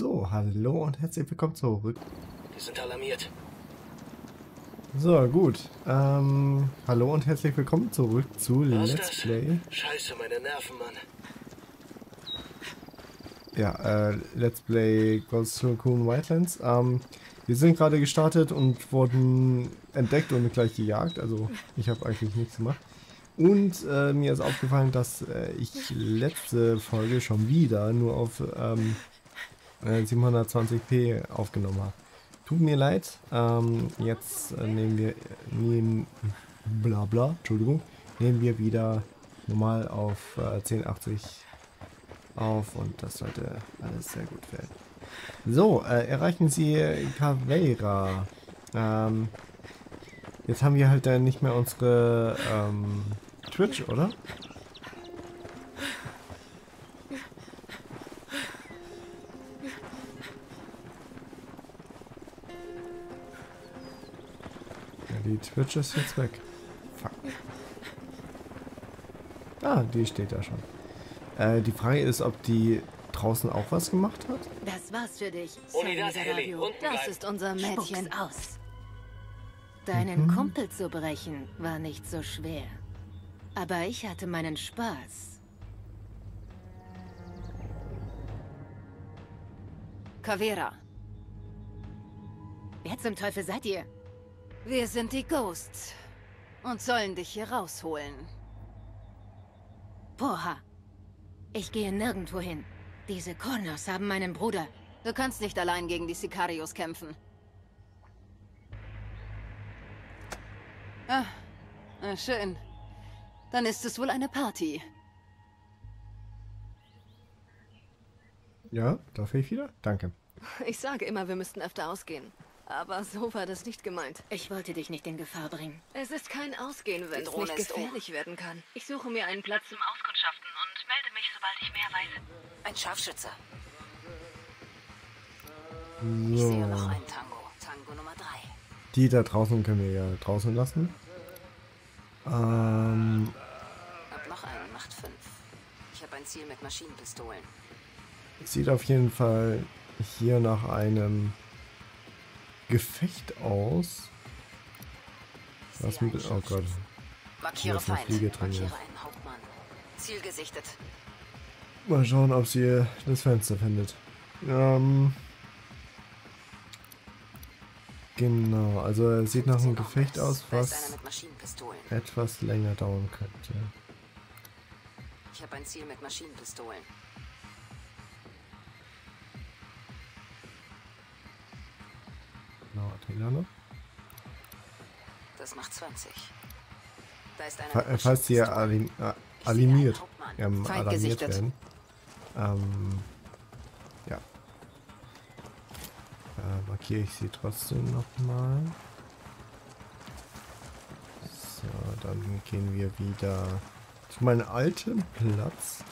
So, hallo und herzlich willkommen zurück. Wir sind alarmiert. So, gut. Ähm, hallo und herzlich willkommen zurück zu Was Let's das? Play. Scheiße, meine Nerven, Mann. Ja, äh, Let's Play Ghost Recon Wildlands. Ähm, wir sind gerade gestartet und wurden entdeckt und gleich gejagt. Also, ich habe eigentlich nichts gemacht. Und äh, mir ist aufgefallen, dass äh, ich letzte Folge schon wieder nur auf ähm, äh, 720p aufgenommen habe. Tut mir leid. Ähm, jetzt äh, nehmen wir nehmen bla bla, Entschuldigung, nehmen wir wieder normal auf äh, 1080 auf und das sollte alles sehr gut werden. So, äh, erreichen Sie Caveira. Ähm, jetzt haben wir halt dann nicht mehr unsere ähm, Twitch, oder? Die Twitch ist jetzt weg. Fuck. Ah, die steht da schon. Äh, die Frage ist, ob die draußen auch was gemacht hat? Das war's für dich. Heli, Miseravio. unten Das ist unser Mädchen. Spuck's aus. Deinen Kumpel zu brechen war nicht so schwer. Aber ich hatte meinen Spaß. Kavera. Wer zum Teufel seid ihr? Wir sind die Ghosts und sollen dich hier rausholen. Porha. Ich gehe nirgendwo hin. Diese Corners haben meinen Bruder. Du kannst nicht allein gegen die Sicarios kämpfen. Ah, na schön. Dann ist es wohl eine Party. Ja, darf ich wieder? Danke. Ich sage immer, wir müssten öfter ausgehen. Aber so war das nicht gemeint. Ich wollte dich nicht in Gefahr bringen. Es ist kein Ausgehen, wenn es nicht ist um. gefährlich werden kann. Ich suche mir einen Platz zum Auskundschaften und melde mich, sobald ich mehr weiß. Ein Scharfschütze. Ich sehe noch So. einen Tango. Tango Nummer 3. Die da draußen können wir ja draußen lassen. Ähm, Hab noch einen, macht 5. Ich habe ein Ziel mit Maschinenpistolen. sieht auf jeden Fall hier nach einem Gefecht aus. Was mit. Oh Gott. Markiere Feind. Fliege drin, Markiere einen Hauptmann. Ziel gesichtet. Mal schauen, ob sie das Fenster findet. Ähm. Genau, also er sieht nach einem 15 Gefecht aus, was etwas länger dauern könnte. Ich habe ein Ziel mit Maschinenpistolen. Taylor noch. Das macht 20. Da ist einer äh, Falls sie Maschinenpistolen. alim äh, alarmiert, Hauptmann. ähm, alarmiert werden. Ähm, ja. Äh, markiere ich sie trotzdem nochmal. So, dann gehen wir wieder zu meinem alten Platz.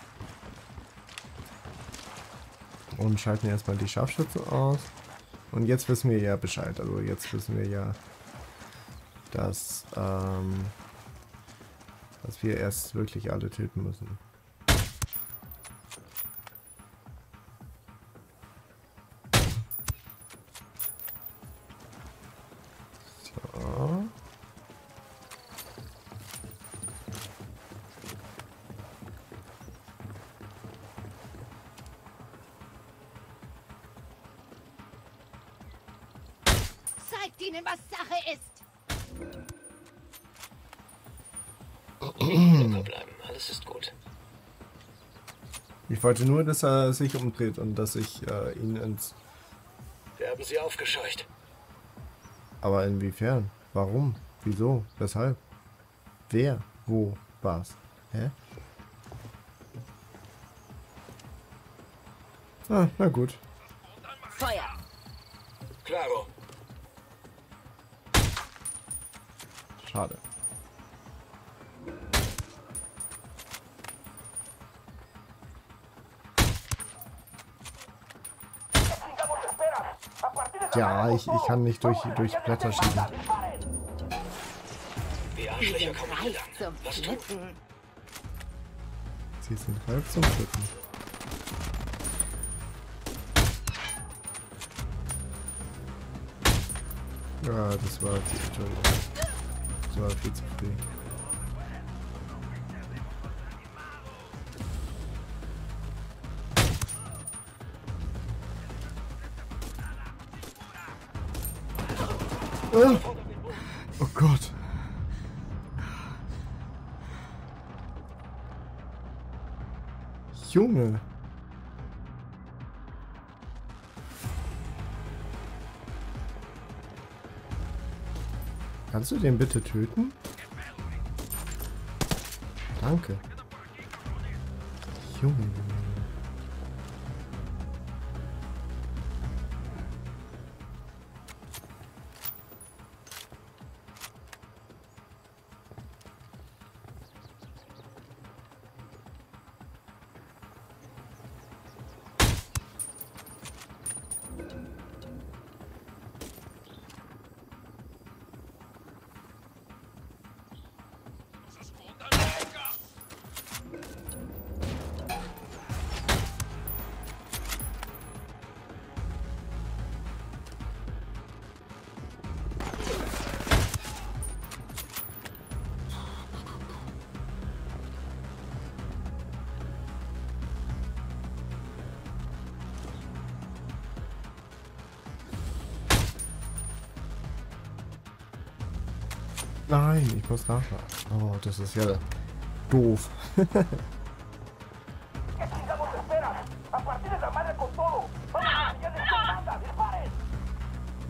Und schalten erstmal die Scharfschützen aus. Und jetzt wissen wir ja Bescheid. Also jetzt wissen wir ja, dass, ähm, dass wir erst wirklich alle töten müssen. Wollte nur, dass er sich umdreht und dass ich äh, ihn ins... Wir haben sie aufgescheucht. Aber inwiefern? Warum? Wieso? Weshalb? Wer? Wo? Was? Hä? Ah, na gut. Feuer! Klaro. Schade. Ja, ich, ich kann nicht durch, durch Blätter schießen. Sie sind reif zum Flippen. Ja, das war jetzt, Entschuldigung. Das war viel zu früh. Ah! Oh Gott. Junge. Kannst du den bitte töten? Danke. Junge. Nein, ich muss nachladen. Oh, das ist ja doof.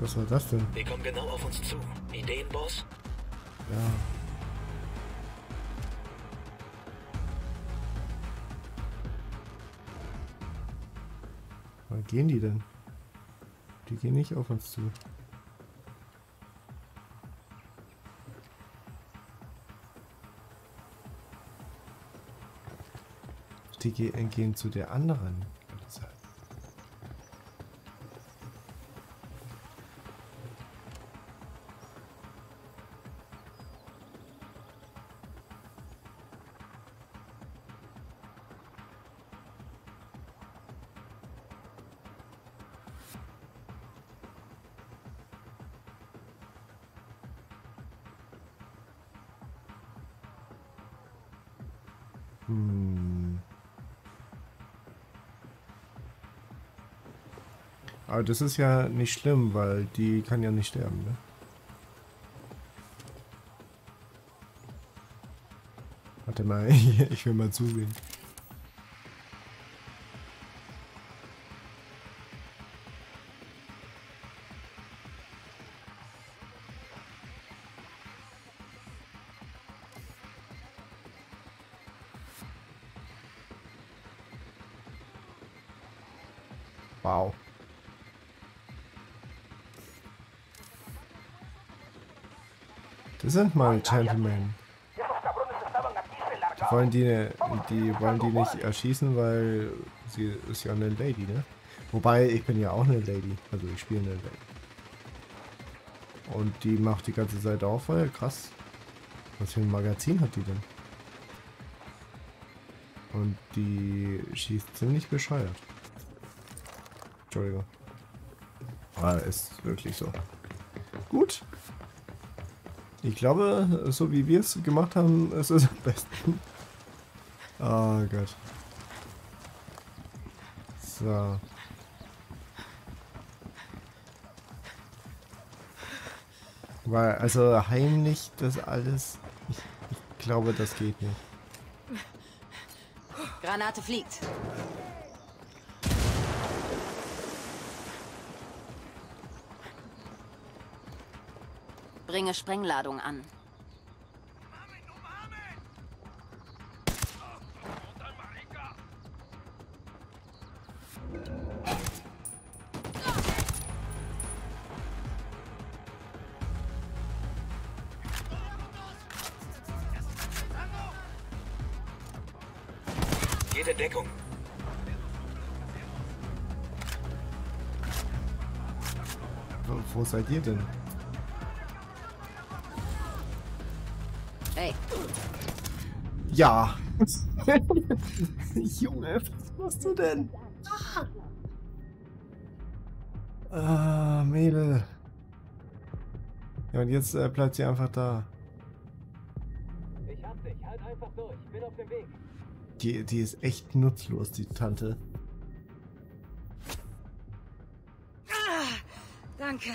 Was war das denn? Die kommen genau auf uns zu. Ideen, Boss? Ja. Wann gehen die denn? Die gehen nicht auf uns zu. Die ge äh, gehen zu der anderen Polizei. Hm. Aber das ist ja nicht schlimm, weil die kann ja nicht sterben, ne? Warte mal, ich will mal zusehen. Sind mal Gentlemen. Die wollen die, die wollen die nicht erschießen, weil sie ist ja eine Lady, ne? Wobei, ich bin ja auch eine Lady. Also ich spiele eine Lady. Und die macht die ganze Zeit auch Feuer. Krass. Was für ein Magazin hat die denn? Und die schießt ziemlich bescheuert. Entschuldigung. Ah, ist wirklich so. Gut. Ich glaube, so wie wir es gemacht haben, ist es am besten. Oh Gott. So. Weil, also heimlich das alles, ich, ich glaube, das geht nicht. Granate fliegt. Bringe Sprengladung an. Jede Deckung. Wo, wo seid ihr denn? Ja. Junge, was machst du denn? Ah, Mädel. Ja, und jetzt äh, bleibt sie einfach da. Ich hab dich. Halt einfach durch. Bin auf dem Weg. Die, die ist echt nutzlos, die Tante. Danke.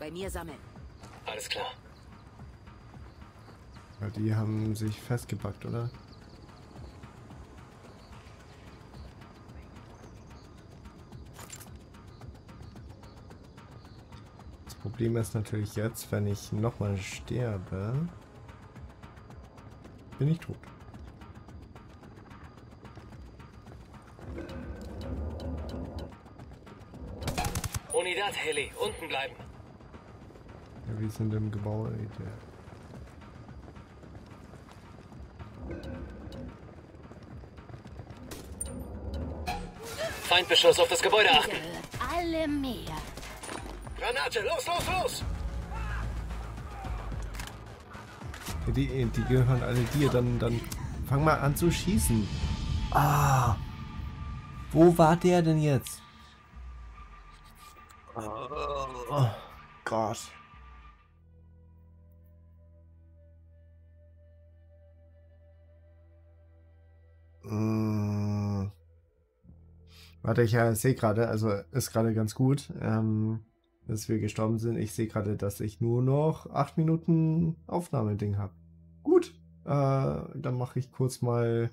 Bei mir sammeln. Alles klar. Ja, die haben sich festgepackt, oder? Das Problem ist natürlich jetzt, wenn ich nochmal sterbe, bin ich tot. Unidad, Heli. Unten bleiben. Ja, wir sind im Gebäude. Feindbeschuss auf das Gebäude achten. Alle mehr. Granate. Los, los, los. Die, die gehören alle dir, dann, dann fang mal an zu schießen. Ah. Wo war der denn jetzt? Oh Gott. Mm. Warte, ich äh, sehe gerade, also ist gerade ganz gut, ähm, dass wir gestorben sind. Ich sehe gerade, dass ich nur noch 8 Minuten Aufnahmeding habe. Gut, äh, dann mache ich kurz mal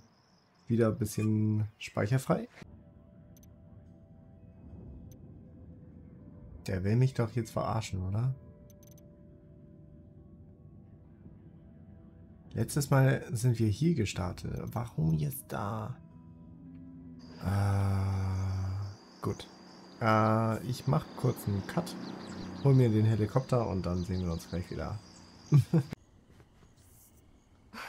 wieder ein bisschen speicherfrei. Der will mich doch jetzt verarschen, oder? Letztes Mal sind wir hier gestartet. Warum jetzt da? Äh, gut. Äh, ich mache kurz einen Cut. Hol mir den Helikopter und dann sehen wir uns gleich wieder.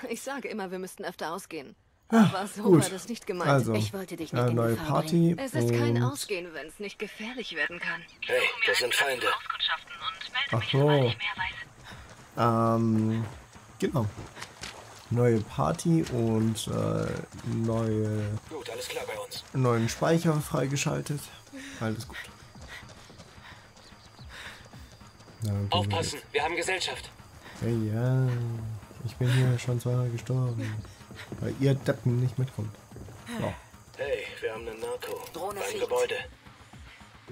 Ich sage immer, wir müssten öfter ausgehen. Ah, Aber so gut. war das nicht gemeint. Also, Ich wollte dich nicht äh, in neue Gefahr Party. es ist kein Ausgehen, wenn es nicht gefährlich werden kann. Hey, das sind Feinde. Ach so. Ähm, genau. Neue Party und äh, neue, Gut, alles klar bei uns. neuen Speicher freigeschaltet. Alles gut. Na, Aufpassen, wir haben Gesellschaft. Hey, ja. Ich bin hier schon zweimal gestorben. Weil ihr Deppen nicht mitkommt. So, Hey, wir haben einen Narco. Drohne beim. Gebäude.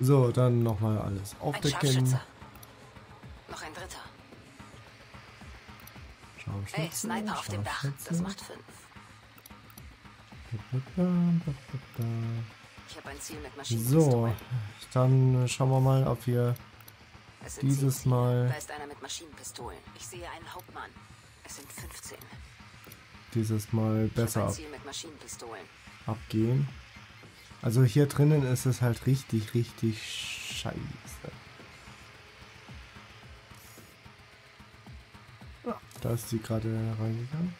so dann nochmal alles aufdecken. Noch ein dritter. Ey, Sniper auf dem Dach. Das macht fünf. Ich habe ein Ziel mit So, dann schauen wir mal, ob wir dieses. Mal- Da ist einer mit Maschinenpistolen. Ich sehe einen Hauptmann. Es sind 15. dieses Mal besser ab, abgehen. Also hier drinnen ist es halt richtig, richtig scheiße. Da ist sie gerade reingegangen.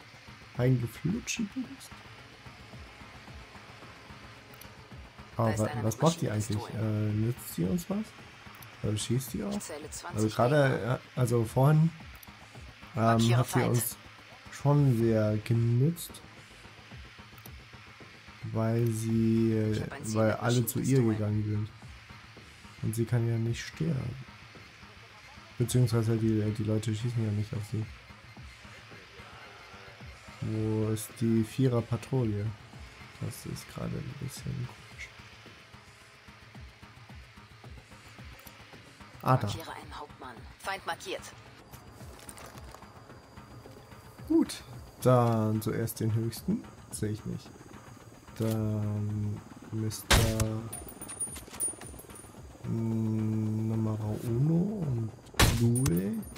Reingeflutscht. Aber was macht die eigentlich? Äh, nützt sie uns was? Oder schießt die auch? Ich zähle 20 Also gerade, äh, also vorhin ähm, hat sie uns schon sehr genützt. Weil sie, weil alle zu ihr gegangen sind. Und sie kann ja nicht sterben. Beziehungsweise die, die Leute schießen ja nicht auf sie. Wo ist die Vierer-Patrouille? Das ist gerade ein bisschen komisch. Ah, da. Markiere einen Hauptmann. Feind markiert. Gut. Dann zuerst den höchsten. Sehe ich nicht. Dann Mr. Numero Uno und Louis.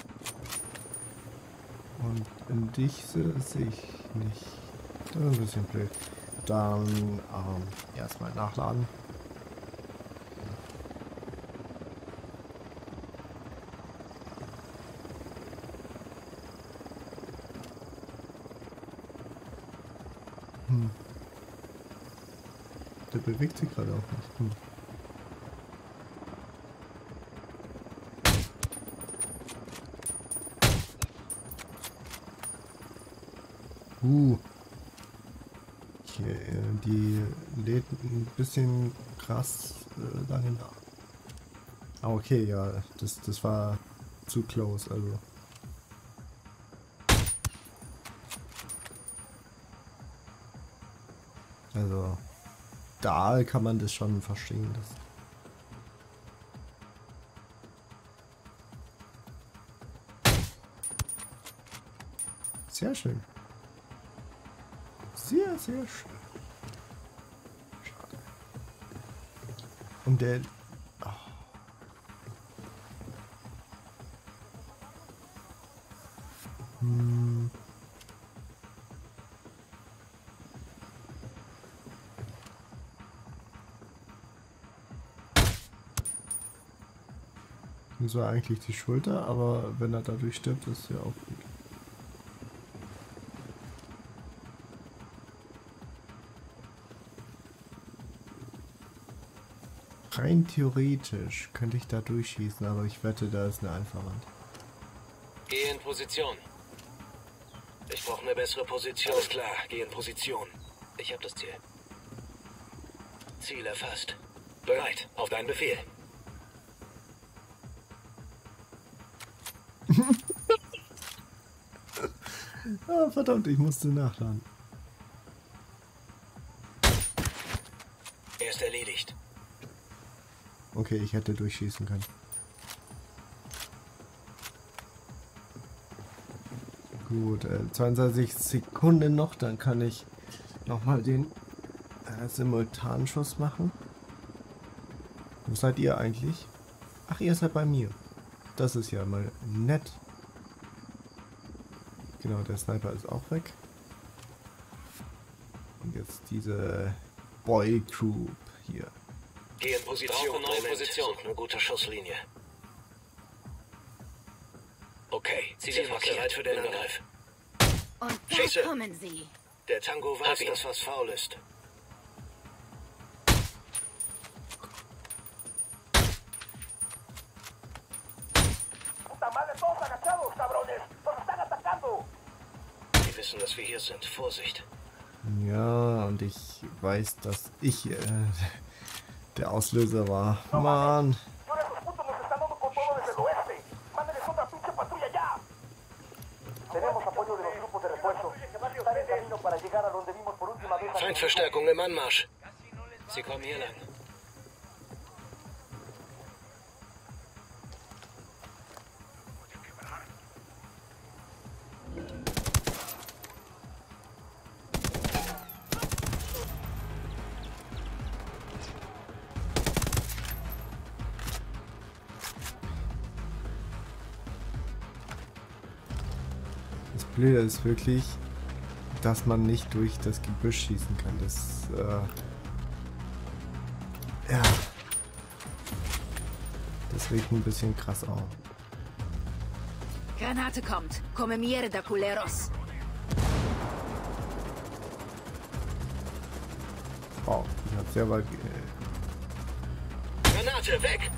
In dich se- sehe ich nicht. Das ist ein bisschen blöd. Dann ähm, erstmal nachladen. Hm. Der bewegt sich gerade auch nicht. Hm. Uh. Okay, äh, die lädt ein bisschen krass äh, nach. Ah, okay, ja, das, das war zu close, also. Also, da kann man das schon verstehen. Das sehr schön. Sehr, schön. Schade. Und der... Oh. Hm. Das war eigentlich die Schulter, aber wenn er dadurch stirbt, ist ja auch gut. Rein theoretisch könnte ich da durchschießen, aber ich wette, da ist eine Einfahrwand. Geh in Position. Ich brauche eine bessere Position. Alles klar, geh in Position. Ich habe das Ziel. Ziel erfasst. Bereit, auf deinen Befehl. ah, verdammt, ich musste nachladen. Okay, ich hätte durchschießen können. Gut, äh, 22 Sekunden noch, dann kann ich nochmal den äh, Simultanschuss machen. Wo seid ihr eigentlich? Ach, ihr seid bei mir. Das ist ja mal nett. Genau, der Sniper ist auch weg. Und jetzt diese Boy Group hier. Geh in Position. Neue Position. Such eine gute Schusslinie. Okay, Ziel bereit für den Angriff. Und da Schieße. kommen sie. Der Tango weiß, dass was faul ist. Die wissen, dass wir hier sind. Vorsicht. Ja, und ich weiß, dass ich äh, der Auslöser war. Mann. Feindverstärkung im Anmarsch. Sie kommen hier lang. Blöde ist wirklich, dass man nicht durch das Gebüsch schießen kann. Das, äh, ja. Das regt ein bisschen krass auf. Granate kommt. Come mierda, culeros. Wow, ich hab sehr weit. Äh, Granate, weg!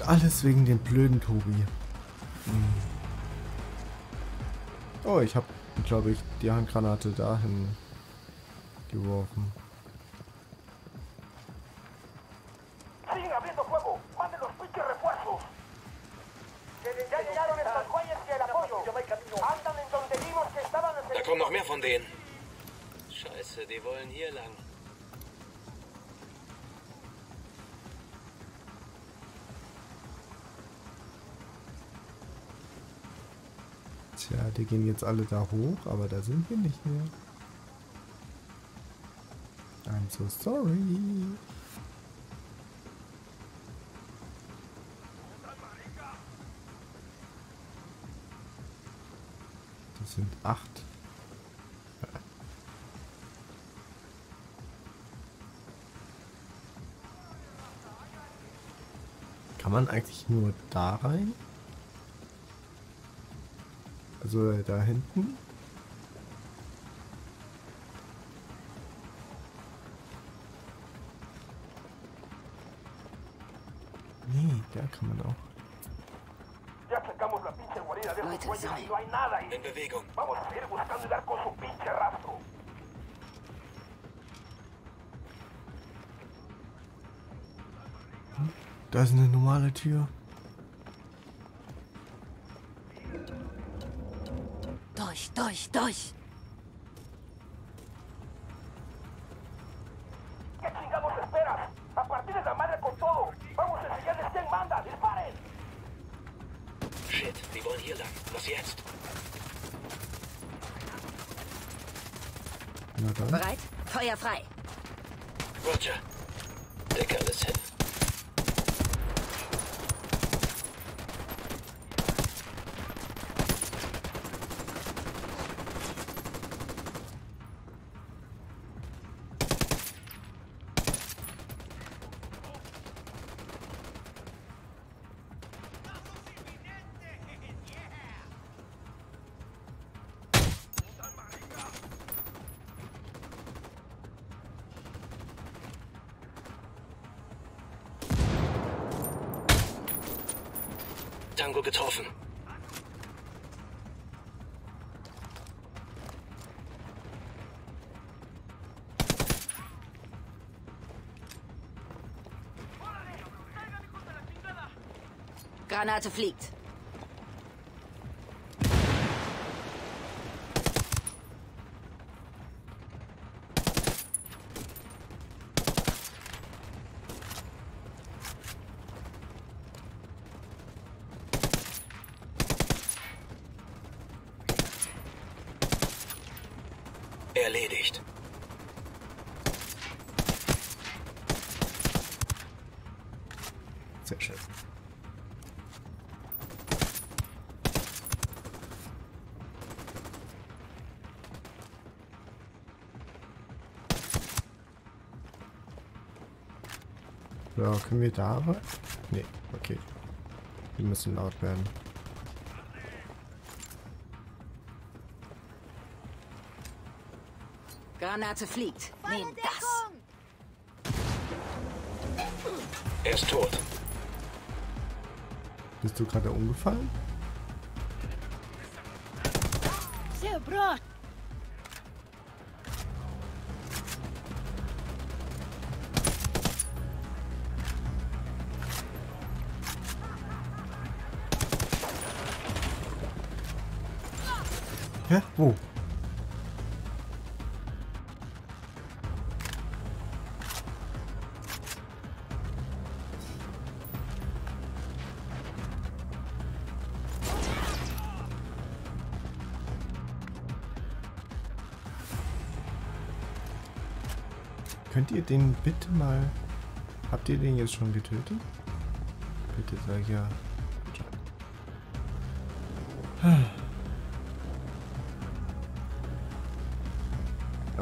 Und alles wegen dem blöden Tobi. Oh, ich habe, glaube ich, die Handgranate dahin geworfen. Gehen jetzt alle da hoch, aber da sind wir nicht mehr. I'm so sorry. acht. Kann man eigentlich nur da rein? Also da hinten? Nee, da kann man auch. In Bewegung. Vamos a seguir buscando y dar con su pinche rastro. Da ist eine normale Tür. Manda. ¡Disparen! Shit, die wollen hier lang. Was jetzt? Na dann. Bereit? Feuer frei. Roger. Der Kerl ist hin. Tango getroffen. Granate fliegt. Erledigt. Sehr schön. Ja, können wir da rein? Nee, okay. Die müssen laut werden. Granate fliegt. Nehm das. Er ist tot. Bist du gerade umgefallen? Hä? Wo? Könnt ihr den bitte mal... Habt ihr den jetzt schon getötet? Bitte sag ja.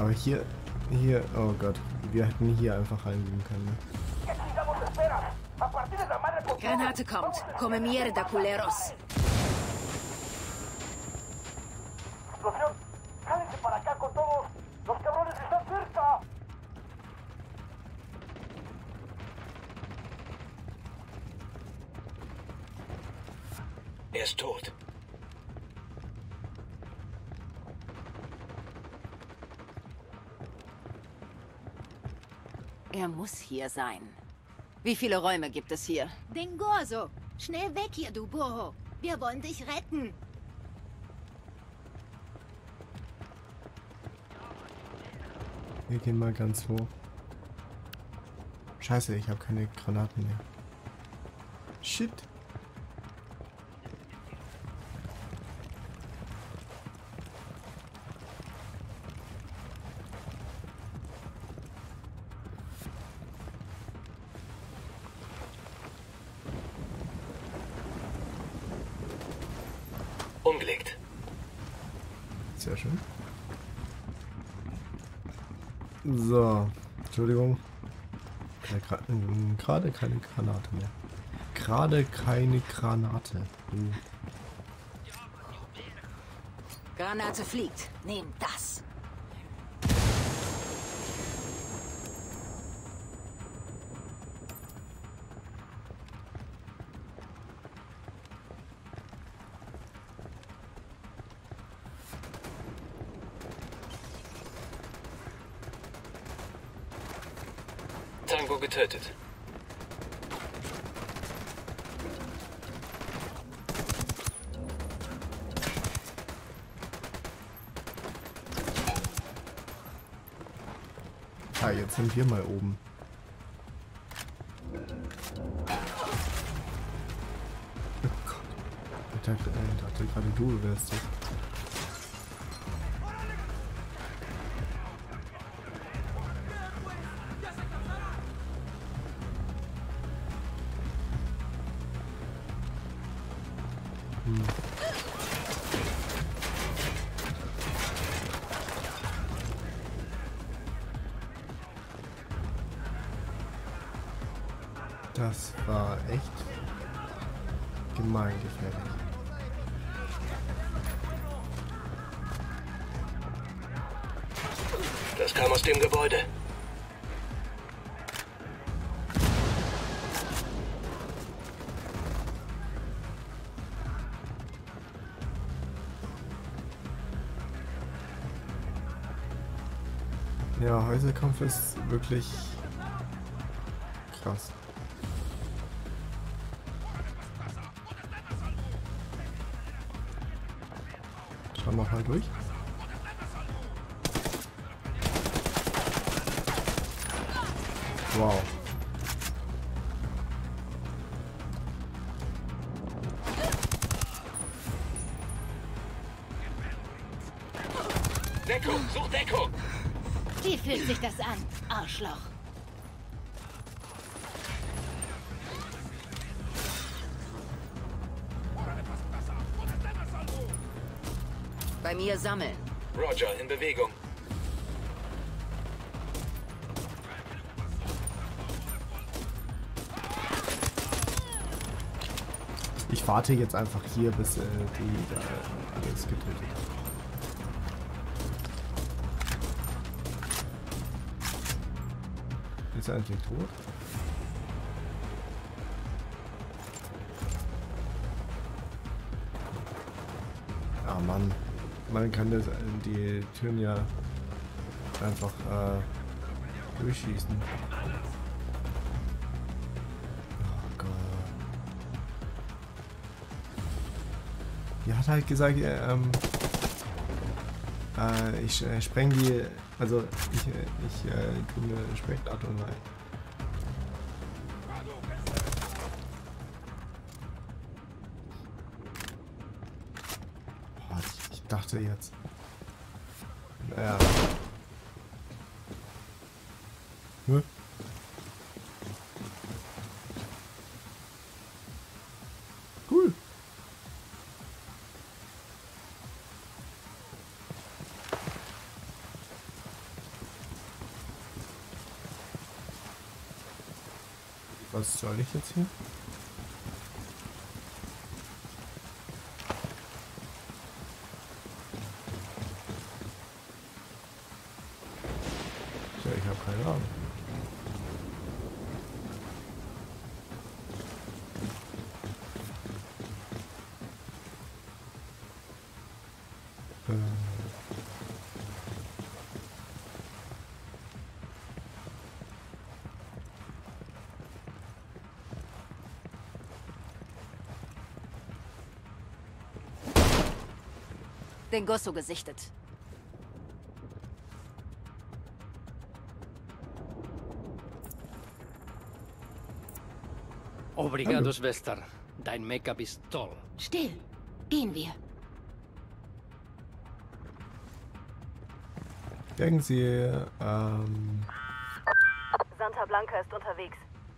Aber hier... Hier... Oh Gott. Wir hätten hier einfach reingehen können. ne? Granate kommt. Come mierda, culeros. Muss hier sein. Wie viele Räume gibt es hier? Den Gorso! Schnell weg hier, du Boho! Wir wollen dich retten! Wir gehen mal ganz hoch. Scheiße, ich habe keine Granaten mehr. Shit. Umgelegt. Sehr schön. So, Entschuldigung. Keine Gra- ähm, Gerade keine Granate mehr. Gerade keine Granate. Hm. Granate fliegt. Nehmt das. Tango getötet. Ah, jetzt sind wir mal oben. Oh Gott. Ich dachte, ich dachte gerade du wärst. Das Ja, Häuserkampf ist wirklich krass. Schauen wir mal durch. Wow. Arschloch? Bei mir sammeln. Roger, in Bewegung. Ich warte jetzt einfach hier, bis äh, die da alles getötet hat. Ist er eigentlich tot? Ah Mann, man kann das, äh, die Türen ja einfach äh, durchschießen. Oh Gott. Die hat halt gesagt, äh, ähm, äh, ich äh, spreng die, also ich, äh, ich äh, tue eine Sprengladung rein. Boah, ich, ich dachte jetzt. Naja. Hä? Cool. Was soll ich jetzt hier? Tja, ich habe keine Ahnung. Äh. Den Gosso gesichtet. Obrigado, Schwester. Dein Make-up ist toll. Still. Gehen wir. Denken Sie, ähm, Santa Blanca ist unterwegs.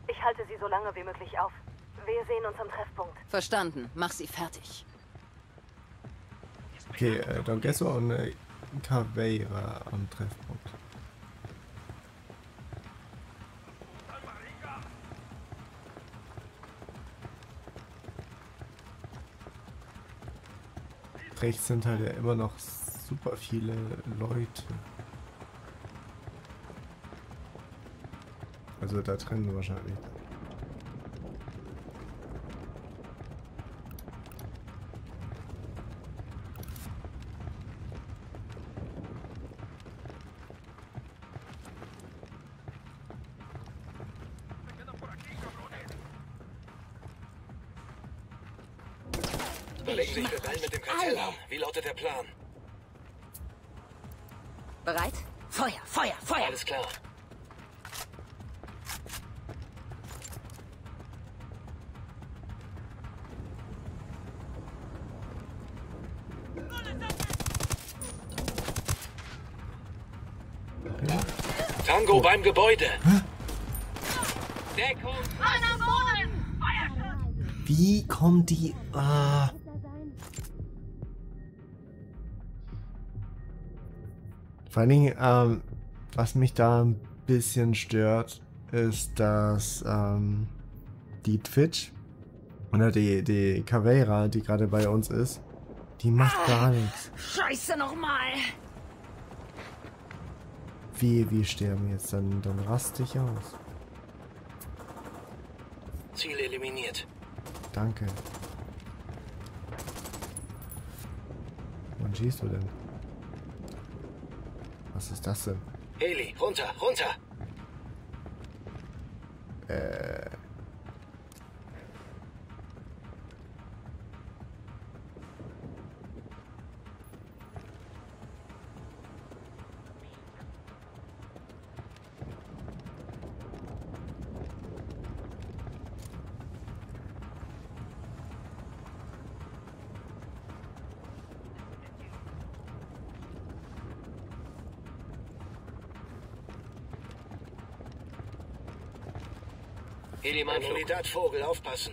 Ich halte sie so lange wie möglich auf. Wir sehen uns am Treffpunkt. Verstanden. Mach sie fertig. Okay, äh, Don Gesso und äh, Caveira am Treffpunkt. Rechts sind halt ja immer noch super viele Leute. Also da drin wahrscheinlich. Tango beim Gebäude. Deckung. Wie kommen die... Ah. Vor allen Dingen, ähm, was mich da ein bisschen stört, ist, dass ähm, die Twitch oder die, die Caveira, die gerade bei uns ist, die macht gar nichts. Scheiße nochmal! Wie, wie sterben jetzt? Dann, dann raste ich aus. Ziel eliminiert. Danke. Wann schießt du denn? Was ist das denn? Heli, runter, runter. Äh. Mein Unidad Vogel, aufpassen.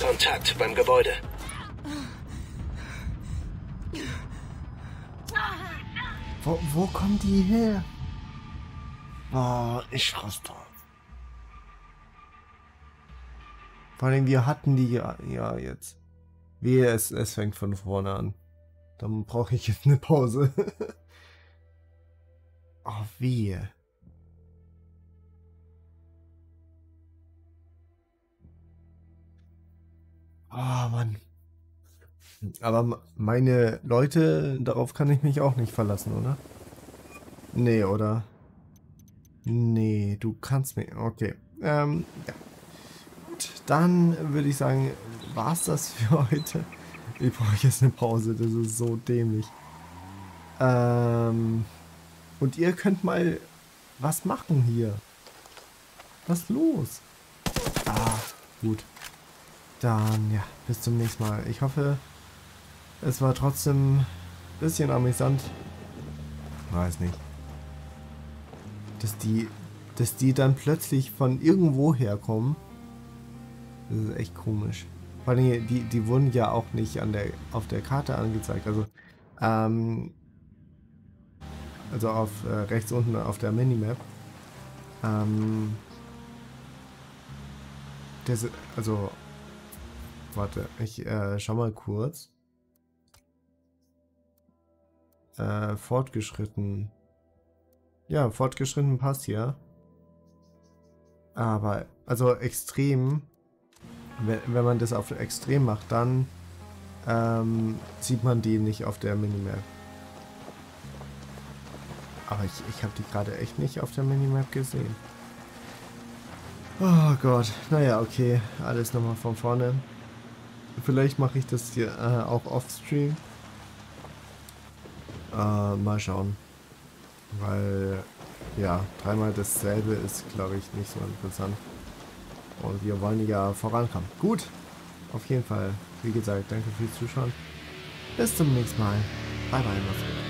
Kontakt beim Gebäude. Wo, wo kommen die her? Oh, ich raste aus. Vor allem, wir hatten die ja, ja jetzt. Wehe, es, es fängt von vorne an. Dann brauche ich jetzt eine Pause. oh, wehe. Ah, Mann. Aber meine Leute, darauf kann ich mich auch nicht verlassen, oder? Nee, oder? Nee, du kannst mir. Okay. Ähm, ja. Gut, dann würde ich sagen, war's das für heute. Ich brauche jetzt eine Pause, das ist so dämlich. Ähm, und ihr könnt mal was machen hier. Was ist los? Ah, gut. Dann, ja, bis zum nächsten Mal. Ich hoffe, es war trotzdem ein bisschen amüsant. Weiß nicht. Dass die, dass die dann plötzlich von irgendwo herkommen. Das ist echt komisch. Vor allem, die, die wurden ja auch nicht an der, auf der Karte angezeigt. Also, ähm, also auf äh, rechts unten auf der Minimap. Ähm, das, also, warte, ich äh, schau mal kurz. Äh, fortgeschritten. Ja, fortgeschritten passt hier. Aber, also extrem, wenn, wenn man das auf extrem macht, dann ähm, sieht man die nicht auf der Minimap. Aber ich, ich habe die gerade echt nicht auf der Minimap gesehen. Oh Gott, naja, okay, alles nochmal von vorne. Vielleicht mache ich das hier äh, auch off-stream. Äh, mal schauen. Weil ja, dreimal dasselbe ist, glaube ich, nicht so interessant. Und wir wollen ja vorankommen. Gut, auf jeden Fall, wie gesagt, danke fürs Zuschauen. Bis zum nächsten Mal. Bye bye, macht's gut.